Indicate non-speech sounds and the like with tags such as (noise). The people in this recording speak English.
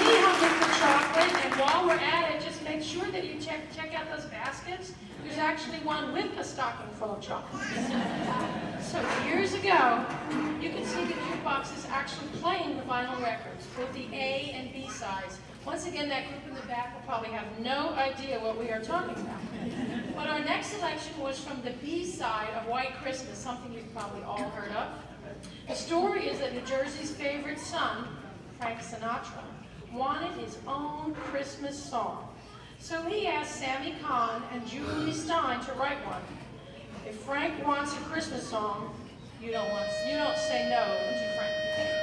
me hungry for chocolate, and while we're at it, just make sure that you check, check out those baskets. There's actually one with a stocking full of chocolates. (laughs) So years ago, you can see the jukebox is actually playing the vinyl records, both the A and B sides. Once again, that group in the back will probably have no idea what we are talking about. But our next selection was from the B side of White Christmas, something you've probably all heard of. The story is that New Jersey's favorite son, Frank Sinatra, wanted his own Christmas song. So he asked Sammy Cahn and Jule Styne to write one. If Frank wants a Christmas song, you don't want, you don't say no to Frank.